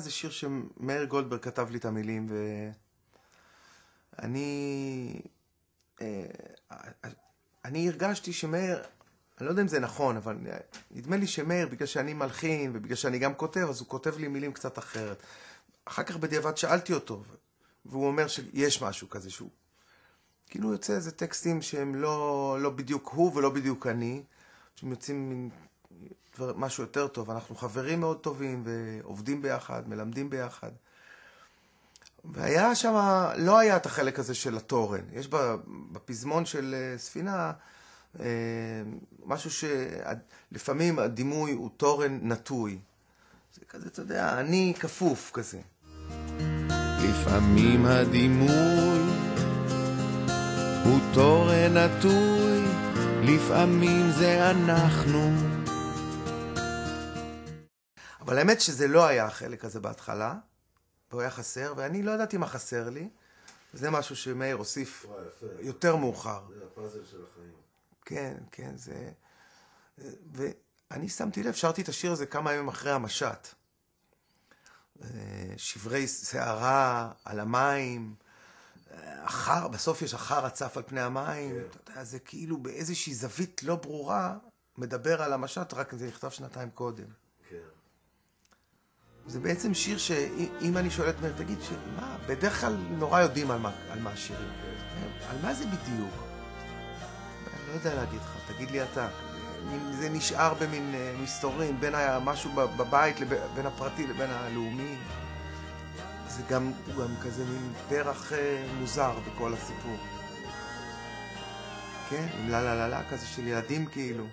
זה שיר שמאיר גולדברג כתב לי את המילים, ואני... אה, אני הרגשתי שמאיר, אני לא יודע אם זה נכון, אבל נדמה לי שמאיר, בגלל שאני מלחין ובגלל שאני גם כותב, אז הוא כותב לי מילים קצת אחרת. אחר כך בדיעבד שאלתי אותו, והוא אומר שיש משהו כזה שהוא... כאילו יוצא איזה טקסטים שהם לא, לא בדיוק הוא ולא בדיוק אני, שהם יוצאים מין משהו יותר טוב. אנחנו חברים מאוד טובים ועובדים ביחד, מלמדים ביחד. והיה שם, לא היה את החלק הזה של התורן. יש בפזמון של ספינה משהו שלפעמים הדימוי הוא תורן נטוי. זה כזה, אתה יודע, אני כפוף כזה. לפעמים הדימוי הוא תורן נטוי, לפעמים זה אנחנו. אבל האמת שזה לא היה החלק הזה בהתחלה, והוא היה חסר, ואני לא ידעתי מה חסר לי. זה משהו שמאיר הוסיף יותר מאוחר. זה הפאזל של החיים. כן, כן, זה... ואני שמתי לב, שרתי את השיר הזה כמה ימים אחרי המשט. שברי סערה על המים, אחר, בסוף יש אחר הצף על פני המים, כן. אתה יודע, זה כאילו באיזושהי זווית לא ברורה, מדבר על המשט, רק זה נכתב שנתיים קודם. כן. זה בעצם שיר שאם אני שואל את מאיר, תגיד, מה, בדרך כלל נורא יודעים על מה, על מה השירים. כן. על מה זה בדיוק? לא יודע להגיד לך, תגיד לי אתה. זה נשאר במין מסתורים, בין משהו בבית, בין הפרטי לבין הלאומי. זה גם, גם כזה מין פרח מוזר בכל הסיפור. כן, עם לה לה לה לה כזה של ילדים כאילו.